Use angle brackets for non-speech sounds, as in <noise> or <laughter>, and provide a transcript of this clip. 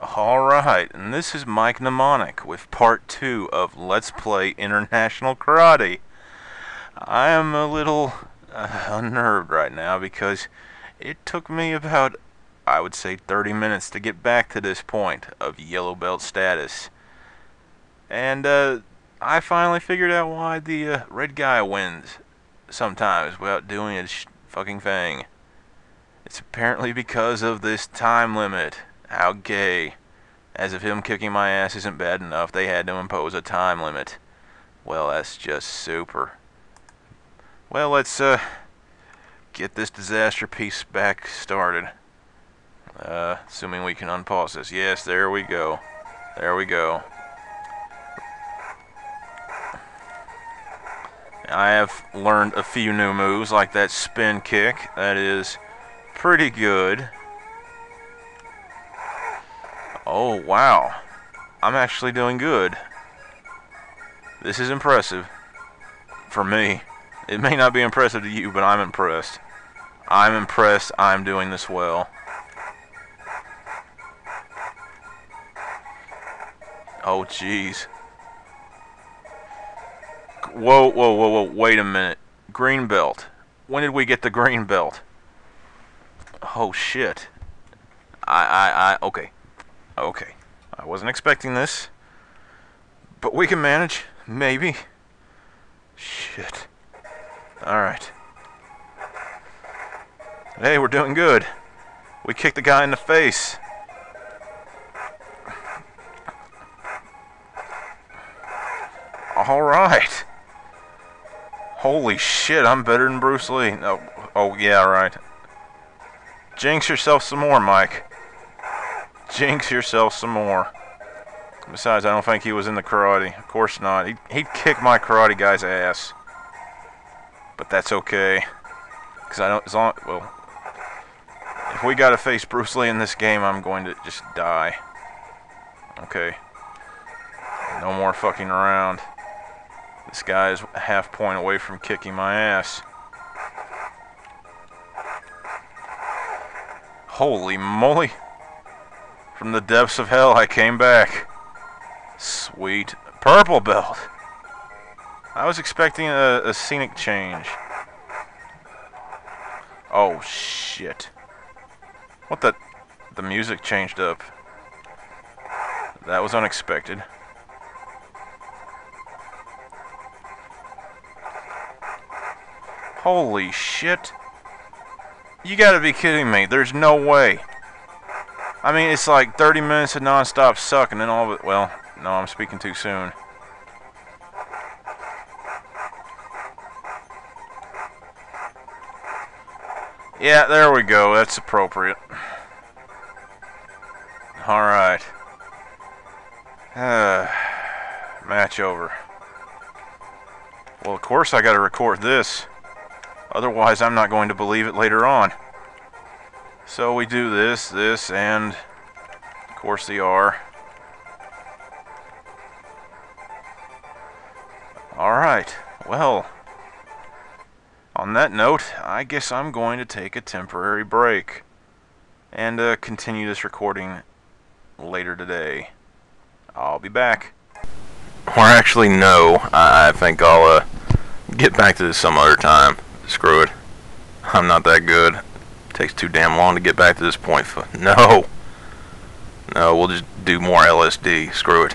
Alright, and this is Mike Mnemonic with part two of Let's Play International Karate. I am a little uh, unnerved right now because it took me about, I would say, 30 minutes to get back to this point of yellow belt status. And uh, I finally figured out why the uh, red guy wins sometimes without doing his fucking thing. It's apparently because of this time limit. How gay. As if him kicking my ass isn't bad enough, they had to impose a time limit. Well, that's just super. Well, let's, uh, get this disaster piece back started. Uh, assuming we can unpause this. Yes, there we go. There we go. I have learned a few new moves, like that spin kick. That is pretty good. Oh, wow. I'm actually doing good. This is impressive. For me. It may not be impressive to you, but I'm impressed. I'm impressed I'm doing this well. Oh, jeez. Whoa, whoa, whoa, whoa, wait a minute. Green belt. When did we get the green belt? Oh, shit. I, I, I, okay. Okay. I wasn't expecting this. But we can manage. Maybe. Shit. Alright. Hey, we're doing good. We kicked the guy in the face. Alright. Holy shit, I'm better than Bruce Lee. No, oh, yeah, right. Jinx yourself some more, Mike. Jinx yourself some more. Besides, I don't think he was in the karate. Of course not. He'd, he'd kick my karate guy's ass. But that's okay. Because I don't, as long, well, if we gotta face Bruce Lee in this game, I'm going to just die. Okay. No more fucking around. This guy is a half point away from kicking my ass. Holy moly. From the depths of hell, I came back. Sweet. Purple belt. I was expecting a, a scenic change. Oh, shit. What the... The music changed up. That was unexpected. Holy shit. You gotta be kidding me. There's no way. I mean, it's like 30 minutes of non-stop suck and then all of it... Well, no, I'm speaking too soon. Yeah, there we go. That's appropriate. Alright. Uh, <sighs> match over. Well, of course I gotta record this. Otherwise, I'm not going to believe it later on. So we do this, this, and of course the R. Alright, well, on that note, I guess I'm going to take a temporary break and uh, continue this recording later today. I'll be back. Or actually, no, I, I think I'll uh, get back to this some other time. Screw it. I'm not that good. Takes too damn long to get back to this point. <laughs> No. No, we'll just do more LSD. Screw it.